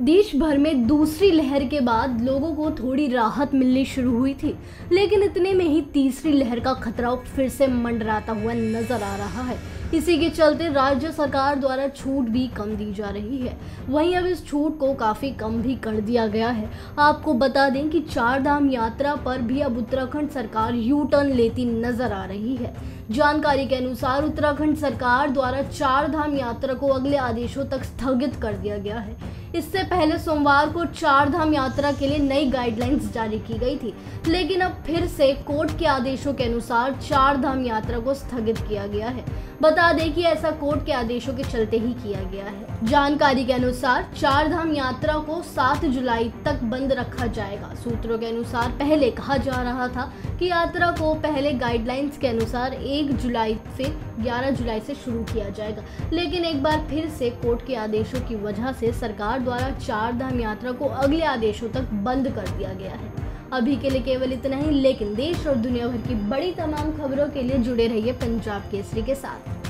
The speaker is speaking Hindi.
देश भर में दूसरी लहर के बाद लोगों को थोड़ी राहत मिलनी शुरू हुई थी, लेकिन इतने में ही तीसरी लहर का खतरा फिर से मंडराता हुआ नज़र आ रहा है। इसी के चलते राज्य सरकार द्वारा छूट भी कम दी जा रही है। वहीं अब इस छूट को काफ़ी कम भी कर दिया गया है। आपको बता दें कि चार धाम यात्रा पर भी अब उत्तराखंड सरकार यू टर्न लेती नज़र आ रही है। जानकारी के अनुसार उत्तराखंड सरकार द्वारा चार धाम यात्रा को अगले आदेशों तक स्थगित कर दिया गया है। इससे पहले सोमवार को चार धाम यात्रा के लिए नई गाइडलाइंस जारी की गई थी, लेकिन अब फिर से कोर्ट के आदेशों के अनुसार चार धाम यात्रा को स्थगित किया गया है। बता दें कि ऐसा कोर्ट के आदेशों के चलते ही किया गया है। जानकारी के अनुसार चार धाम यात्रा को 7 जुलाई तक बंद रखा जाएगा। सूत्रों के अनुसार पहले कहा जा रहा था कि यात्रा को पहले गाइडलाइंस के अनुसार 1 जुलाई से 11 जुलाई से शुरू किया जाएगा। लेकिन एक बार फिर से कोर्ट के आदेशों की वजह से सरकार द्वारा चार धाम यात्रा को अगले आदेशों तक बंद कर दिया गया है। अभी के लिए केवल इतना ही, लेकिन देश और दुनिया भर की बड़ी तमाम खबरों के लिए जुड़े रहिए पंजाब केसरी के साथ।